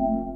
You're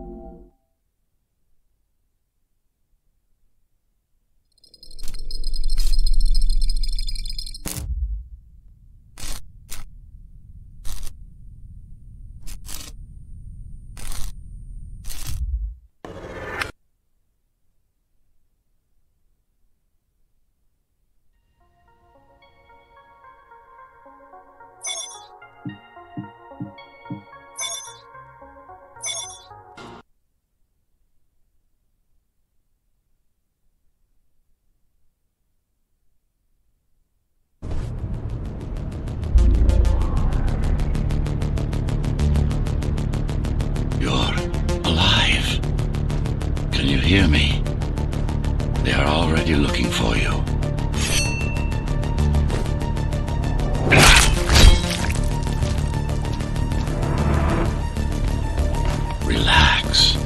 They are already looking for you. Relax.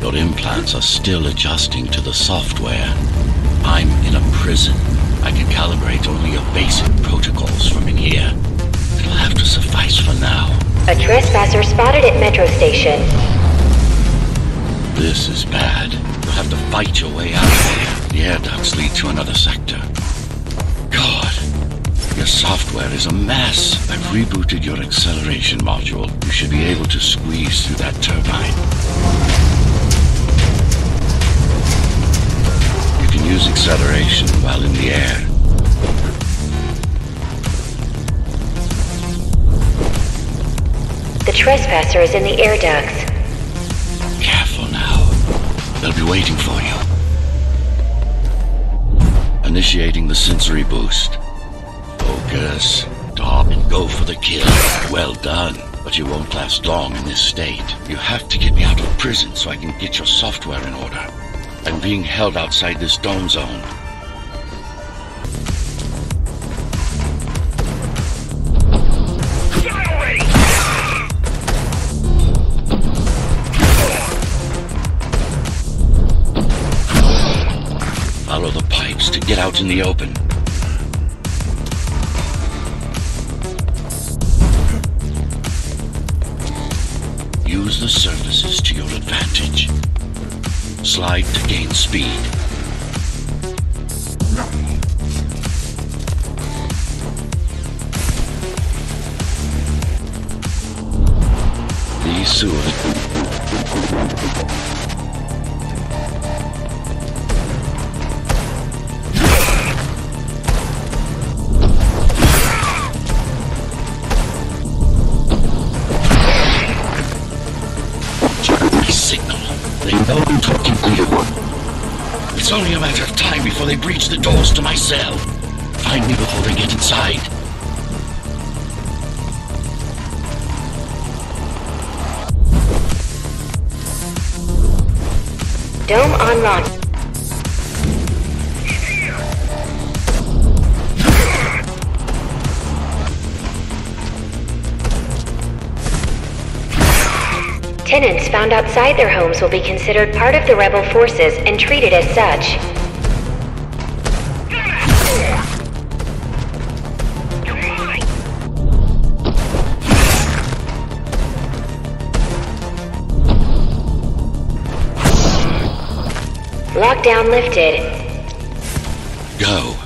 Your implants are still adjusting to the software. I'm in a prison. I can calibrate only your basic protocols from in here. It'll have to suffice for now. A trespasser spotted at Metro Station. This is bad. Have to fight your way out of. The air ducts lead to another sector. God, your software is a mess. I've rebooted your acceleration module. You should be able to squeeze through that turbine. You can use acceleration while in the air. The trespasser is in the air ducts. Be waiting for you. Initiating the sensory boost. Focus. Stop and go for the kill. Well done. But you won't last long in this state. You have to get me out of prison so I can get your software in order. I'm being held outside this dome zone. Out in the open. Use the surfaces to your advantage. Slide to gain speed. Be soon. It's only a matter of time before they breach the doors to my cell. Find me before they get inside. Dome on Tenants found outside their homes will be considered part of the rebel forces and treated as such. Lockdown lifted. Go.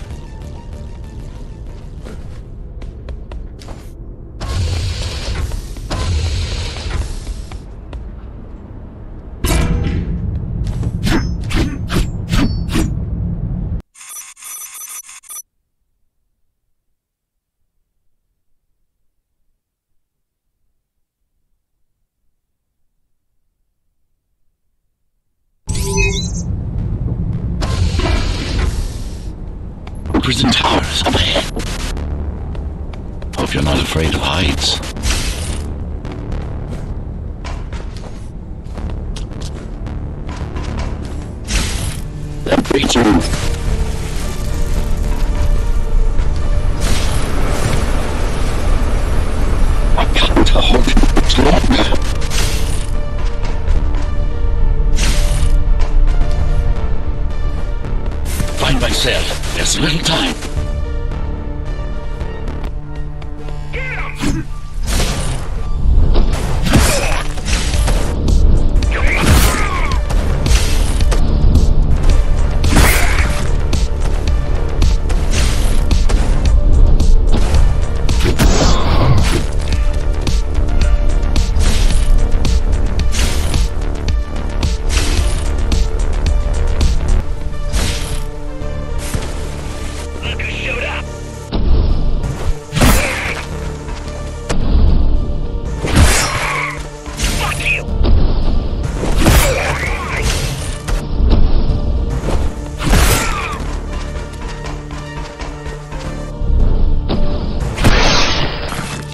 Prison tower is up ahead. Hope you're not afraid of heights. That creature. I can't hold There's little time.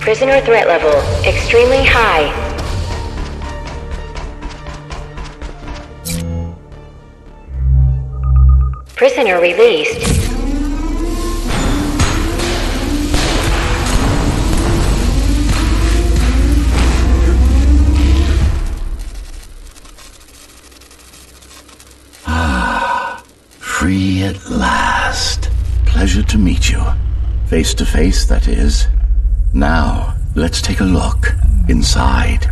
Prisoner threat level extremely high. Prisoner released. Free at last. Pleasure to meet you. Face to face, that is. Now, let's take a look inside.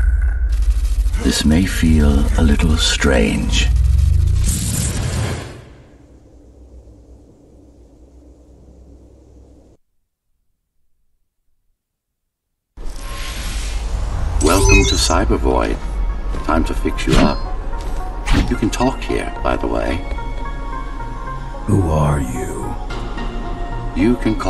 This may feel a little strange. Welcome to Cybervoid. Time to fix you up. You can talk here, by the way. Who are you? You can call